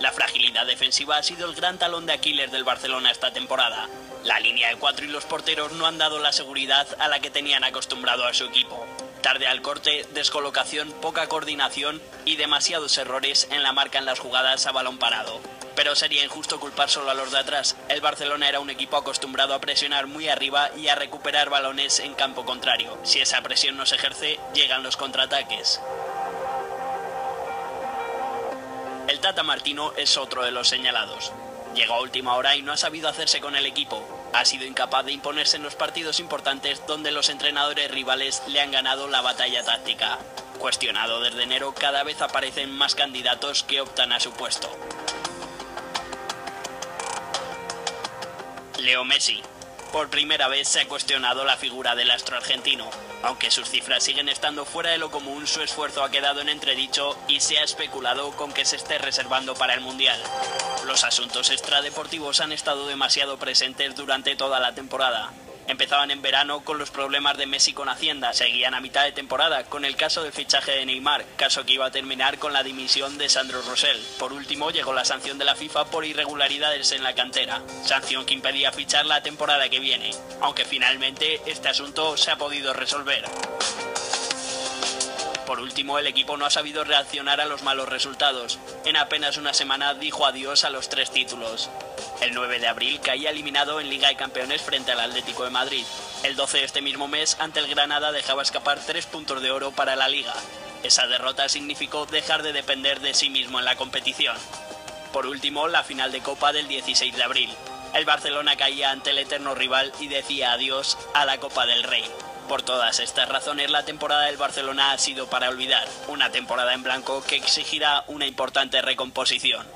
La fragilidad defensiva ha sido el gran talón de Aquiles del Barcelona esta temporada. La línea de cuatro y los porteros no han dado la seguridad a la que tenían acostumbrado a su equipo. Tarde al corte, descolocación, poca coordinación y demasiados errores en la marca en las jugadas a balón parado. Pero sería injusto culpar solo a los de atrás. El Barcelona era un equipo acostumbrado a presionar muy arriba y a recuperar balones en campo contrario. Si esa presión no se ejerce, llegan los contraataques. Tata Martino es otro de los señalados. Llegó a última hora y no ha sabido hacerse con el equipo. Ha sido incapaz de imponerse en los partidos importantes donde los entrenadores rivales le han ganado la batalla táctica. Cuestionado desde enero, cada vez aparecen más candidatos que optan a su puesto. Leo Messi. Por primera vez se ha cuestionado la figura del astro argentino. Aunque sus cifras siguen estando fuera de lo común, su esfuerzo ha quedado en entredicho y se ha especulado con que se esté reservando para el Mundial. Los asuntos extradeportivos han estado demasiado presentes durante toda la temporada. Empezaban en verano con los problemas de Messi con Hacienda, seguían a mitad de temporada con el caso del fichaje de Neymar, caso que iba a terminar con la dimisión de Sandro Rosell. Por último llegó la sanción de la FIFA por irregularidades en la cantera, sanción que impedía fichar la temporada que viene, aunque finalmente este asunto se ha podido resolver. Por último, el equipo no ha sabido reaccionar a los malos resultados. En apenas una semana dijo adiós a los tres títulos. El 9 de abril caía eliminado en Liga de Campeones frente al Atlético de Madrid. El 12 de este mismo mes, ante el Granada, dejaba escapar tres puntos de oro para la Liga. Esa derrota significó dejar de depender de sí mismo en la competición. Por último, la final de Copa del 16 de abril. El Barcelona caía ante el eterno rival y decía adiós a la Copa del Rey. Por todas estas razones, la temporada del Barcelona ha sido para olvidar, una temporada en blanco que exigirá una importante recomposición.